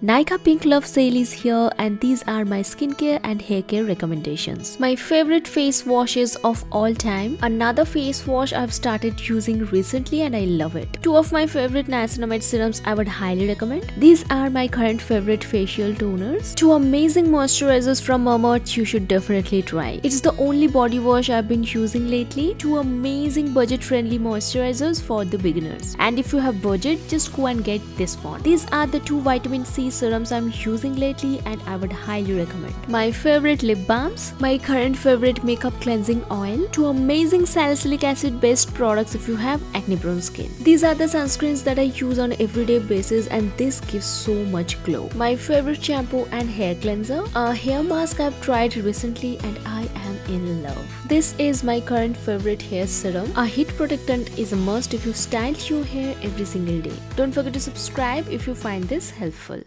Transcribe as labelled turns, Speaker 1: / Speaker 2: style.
Speaker 1: Nykaa Pink Love sale is here and these are my skincare and hair care recommendations. My favorite face washes of all time. Another face wash I've started using recently and I love it. Two of my favorite niacinamide serums I would highly recommend. These are my current favorite facial toners. Two amazing moisturizers from Mamaearth you should definitely try. It's the only body wash I've been using lately. Two amazing budget friendly moisturizers for the beginners. And if you have budget just go and get this one. These are the two vitamin C serums I'm using lately and I would highly recommend. My favorite lip balms, my current favorite makeup cleansing oil, two amazing salicylic acid based products if you have acne prone skin. These are the sunscreens that I use on everyday basis and this gives so much glow. My favorite shampoo and hair cleanser, a hair mask I've tried recently and I am in love. This is my current favorite hair serum. A heat protectant is a must if you style your hair every single day. Don't forget to subscribe if you find this helpful.